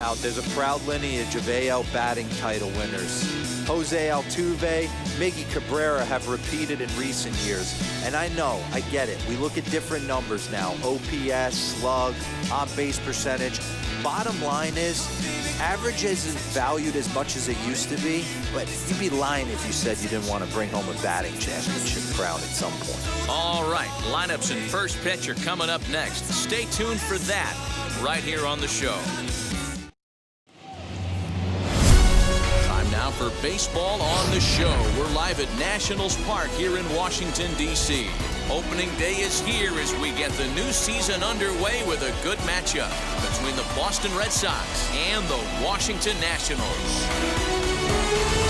Out there's a proud lineage of AL batting title winners. Jose Altuve, Miggy Cabrera have repeated in recent years. And I know, I get it. We look at different numbers now. OPS, slug, on-base percentage. Bottom line is, average isn't valued as much as it used to be, but you'd be lying if you said you didn't want to bring home a batting championship crown at some point. All right, lineups and first pitch are coming up next. Stay tuned for that right here on the show. Now for baseball on the show. We're live at Nationals Park here in Washington, D.C. Opening day is here as we get the new season underway with a good matchup between the Boston Red Sox and the Washington Nationals.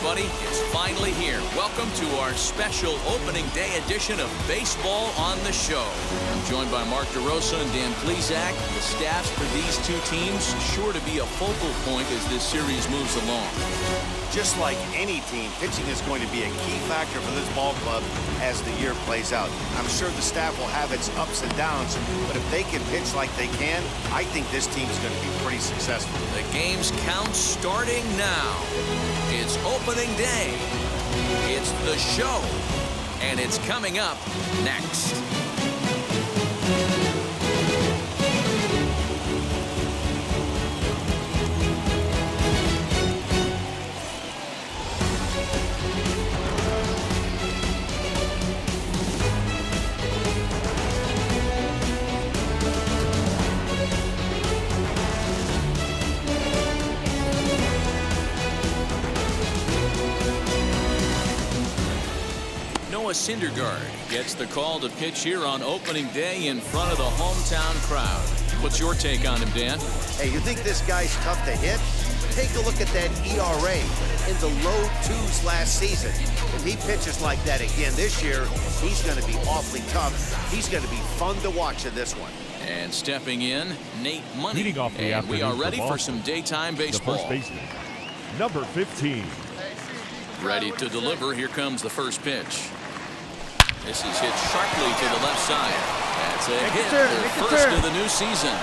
Everybody. It's finally here. Welcome to our special opening day edition of Baseball on the Show. I'm joined by Mark DeRosa and Dan Plesac. The staffs for these two teams sure to be a focal point as this series moves along. Just like any team, pitching is going to be a key factor for this ball club as the year plays out. I'm sure the staff will have its ups and downs, but if they can pitch like they can, I think this team is going to be pretty successful. The game's count starting now. It's opening day. It's the show. And it's coming up next. Noah Syndergaard gets the call to pitch here on opening day in front of the hometown crowd. What's your take on him, Dan? Hey, you think this guy's tough to hit? Take a look at that ERA in the low twos last season. If he pitches like that again this year, he's going to be awfully tough. He's going to be fun to watch in this one. And stepping in, Nate Money. Off the and we are afternoon for ready for some daytime baseball. The first baseman, number 15. Ready to deliver. Here comes the first pitch. This is hit sharply to the left side. That's a Make a hit, turn, the first turn. of the new season.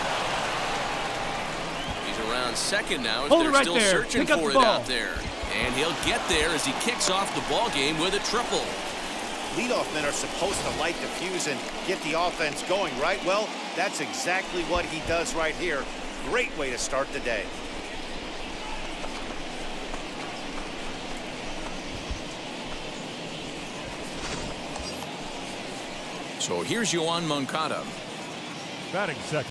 He's around second now as Hold it they're right still there. searching Pick up for the it ball. out there. And he'll get there as he kicks off the ball game with a triple. Leadoff men are supposed to light the fuse and get the offense going, right? Well, that's exactly what he does right here. Great way to start the day. So here's Yoan Moncada. Batting second,